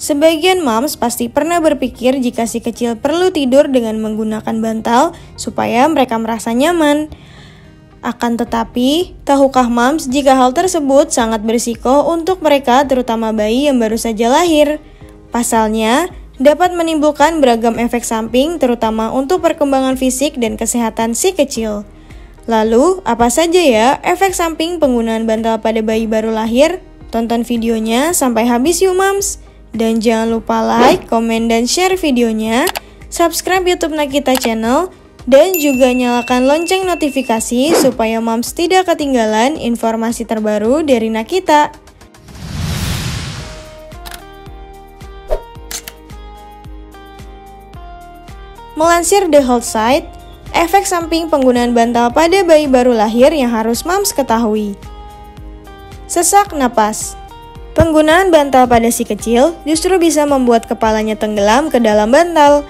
Sebagian moms pasti pernah berpikir jika si kecil perlu tidur dengan menggunakan bantal supaya mereka merasa nyaman. Akan tetapi, tahukah moms jika hal tersebut sangat berisiko untuk mereka terutama bayi yang baru saja lahir? Pasalnya, dapat menimbulkan beragam efek samping terutama untuk perkembangan fisik dan kesehatan si kecil. Lalu, apa saja ya efek samping penggunaan bantal pada bayi baru lahir? Tonton videonya sampai habis yuk moms! Dan jangan lupa like, komen, dan share videonya, subscribe YouTube Nakita Channel, dan juga nyalakan lonceng notifikasi supaya moms tidak ketinggalan informasi terbaru dari Nakita. Melansir The Health Site, efek samping penggunaan bantal pada bayi baru lahir yang harus moms ketahui. Sesak napas Penggunaan bantal pada si kecil justru bisa membuat kepalanya tenggelam ke dalam bantal.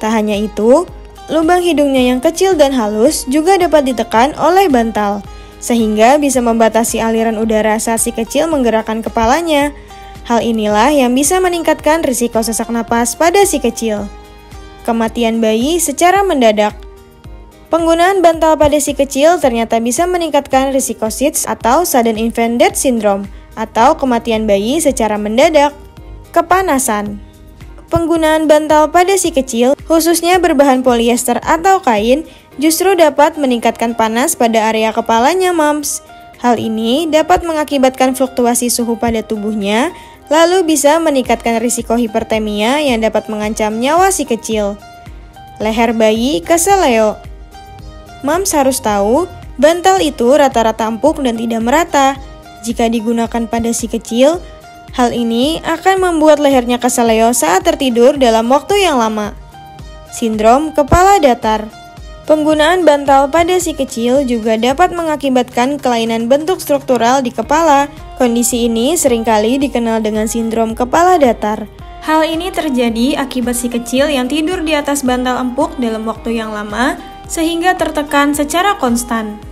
Tak hanya itu, lubang hidungnya yang kecil dan halus juga dapat ditekan oleh bantal, sehingga bisa membatasi aliran udara saat si kecil menggerakkan kepalanya. Hal inilah yang bisa meningkatkan risiko sesak napas pada si kecil. Kematian bayi secara mendadak Penggunaan bantal pada si kecil ternyata bisa meningkatkan risiko SIDS atau Sudden Infant Death Syndrome atau kematian bayi secara mendadak. Kepanasan Penggunaan bantal pada si kecil, khususnya berbahan polyester atau kain, justru dapat meningkatkan panas pada area kepalanya mams. Hal ini dapat mengakibatkan fluktuasi suhu pada tubuhnya, lalu bisa meningkatkan risiko hipertemia yang dapat mengancam nyawa si kecil. Leher bayi keseleo Mams harus tahu, bantal itu rata-rata empuk dan tidak merata. Jika digunakan pada si kecil, hal ini akan membuat lehernya keseleo saat tertidur dalam waktu yang lama. Sindrom kepala datar Penggunaan bantal pada si kecil juga dapat mengakibatkan kelainan bentuk struktural di kepala. Kondisi ini sering kali dikenal dengan sindrom kepala datar. Hal ini terjadi akibat si kecil yang tidur di atas bantal empuk dalam waktu yang lama, sehingga tertekan secara konstan.